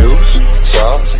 juice, sauce.